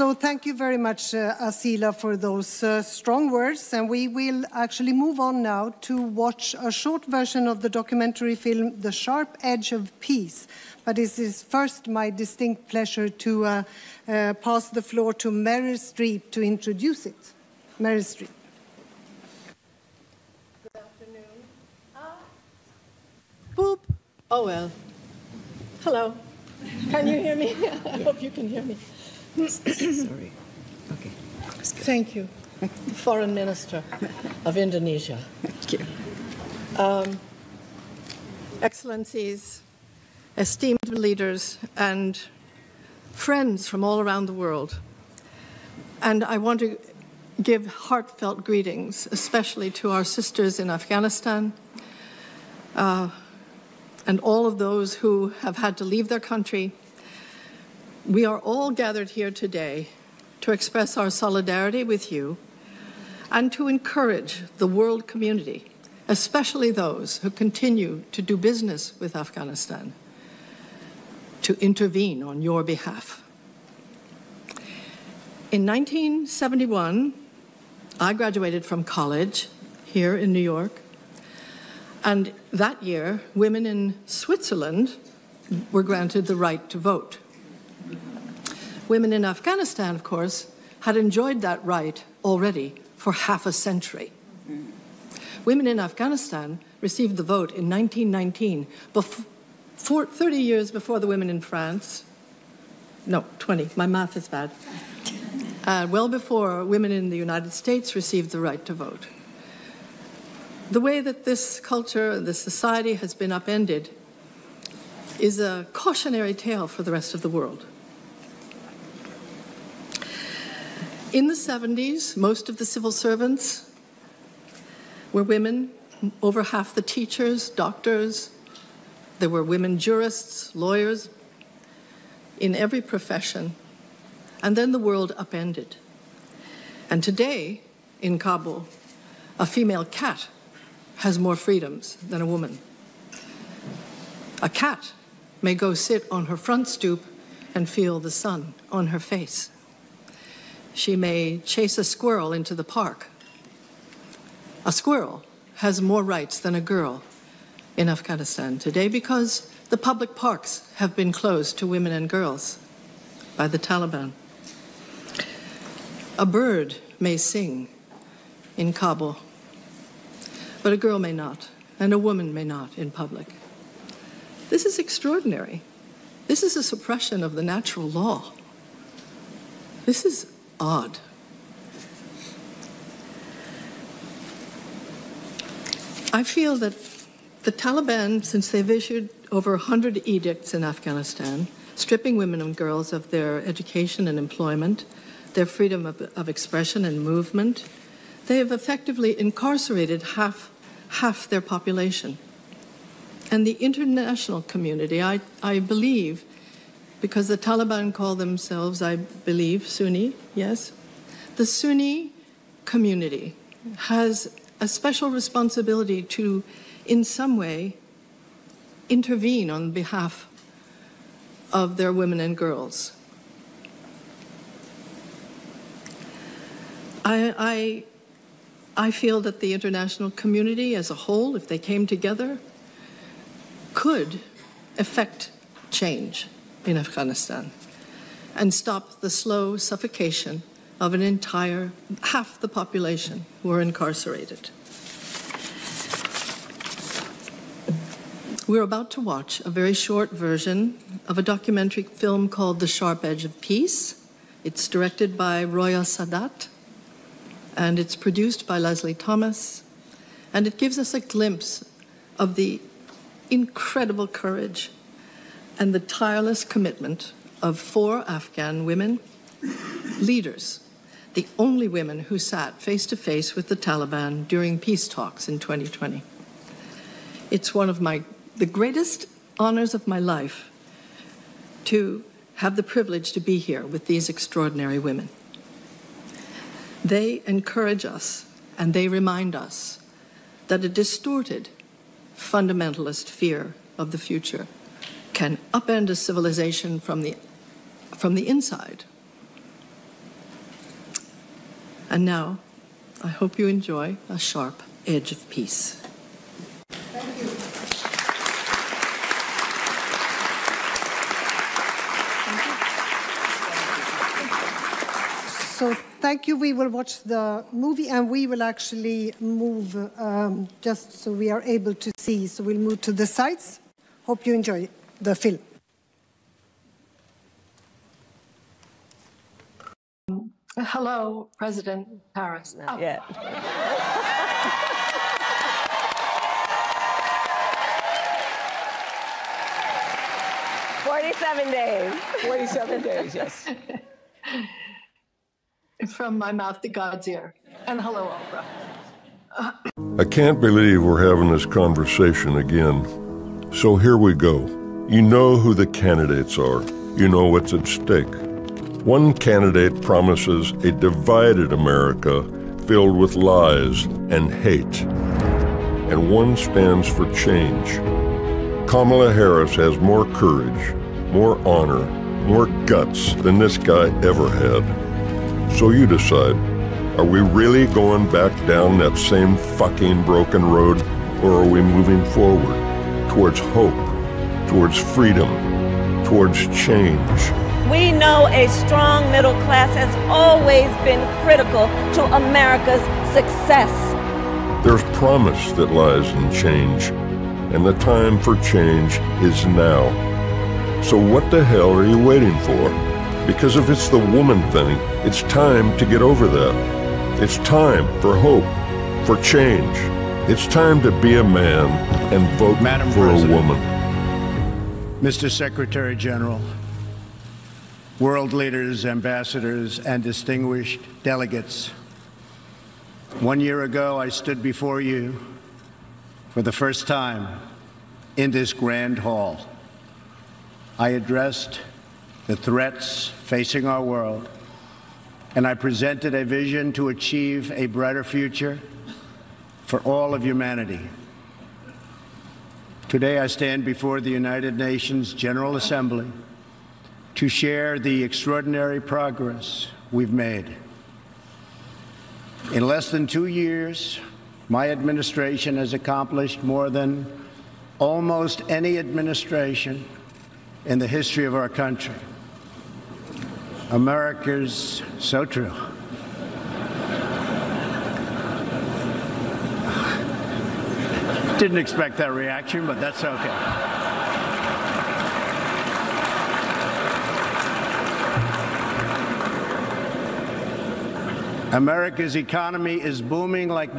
So thank you very much, uh, Asila, for those uh, strong words. And we will actually move on now to watch a short version of the documentary film The Sharp Edge of Peace. But it is first my distinct pleasure to uh, uh pass the floor to Meryl Streep to introduce it. Meryl Streep. Good afternoon. Ah. Boop. Oh, well. Hello. Can you hear me? I hope you can hear me. Sorry. Okay. Thank you, Foreign Minister of Indonesia. Thank you. Um, Excellencies, esteemed leaders, and friends from all around the world. And I want to give heartfelt greetings, especially to our sisters in Afghanistan, uh, and all of those who have had to leave their country. We are all gathered here today to express our solidarity with you and to encourage the world community, especially those who continue to do business with Afghanistan, to intervene on your behalf. In 1971, I graduated from college here in New York and that year, women in Switzerland were granted the right to vote. Women in Afghanistan, of course, had enjoyed that right already for half a century. Women in Afghanistan received the vote in 1919, before, 30 years before the women in France. No, 20. My math is bad. Uh, well before women in the United States received the right to vote. The way that this culture, this society has been upended is a cautionary tale for the rest of the world. In the 70s, most of the civil servants were women, over half the teachers, doctors, there were women jurists, lawyers, in every profession. And then the world upended. And today, in Kabul, a female cat has more freedoms than a woman. A cat may go sit on her front stoop and feel the sun on her face. She may chase a squirrel into the park. A squirrel has more rights than a girl in Afghanistan today because the public parks have been closed to women and girls by the Taliban. A bird may sing in Kabul but a girl may not, and a woman may not in public. This is extraordinary. This is a suppression of the natural law. This is odd. I feel that the Taliban, since they've issued over 100 edicts in Afghanistan, stripping women and girls of their education and employment, their freedom of, of expression and movement, they have effectively incarcerated half, half their population. And the international community, I, I believe, because the Taliban call themselves, I believe, Sunni, yes? The Sunni community has a special responsibility to, in some way, intervene on behalf of their women and girls. I, I I feel that the international community as a whole, if they came together, could effect change in Afghanistan and stop the slow suffocation of an entire half the population who are incarcerated. We're about to watch a very short version of a documentary film called The Sharp Edge of Peace. It's directed by Roya Sadat and it's produced by Leslie Thomas, and it gives us a glimpse of the incredible courage and the tireless commitment of four Afghan women leaders, the only women who sat face to face with the Taliban during peace talks in 2020. It's one of my the greatest honors of my life to have the privilege to be here with these extraordinary women. They encourage us and they remind us that a distorted fundamentalist fear of the future can upend a civilization from the, from the inside And now, I hope you enjoy A Sharp Edge of Peace. Thank you. So thank you. We will watch the movie and we will actually move um, just so we are able to see. So we'll move to the sides. Hope you enjoy the film. Hello, President Harris. Oh, Yeah. Forty-seven days. Forty-seven days, yes. From my mouth to God's ear. And hello, Oprah. I can't believe we're having this conversation again. So here we go. You know who the candidates are. You know what's at stake. One candidate promises a divided America filled with lies and hate. And one stands for change. Kamala Harris has more courage, more honor, more guts than this guy ever had. So you decide. Are we really going back down that same fucking broken road? Or are we moving forward towards hope, towards freedom, towards change? We know a strong middle class has always been critical to America's success. There's promise that lies in change, and the time for change is now. So what the hell are you waiting for? Because if it's the woman thing, it's time to get over that. It's time for hope, for change. It's time to be a man and vote Madam for President. a woman. Mr. Secretary General, world leaders, ambassadors, and distinguished delegates, one year ago I stood before you for the first time in this grand hall. I addressed the threats facing our world, and I presented a vision to achieve a brighter future for all of humanity. Today I stand before the United Nations General Assembly to share the extraordinary progress we've made. In less than two years, my administration has accomplished more than almost any administration in the history of our country. America's so true. Didn't expect that reaction, but that's okay. America's economy is booming like never.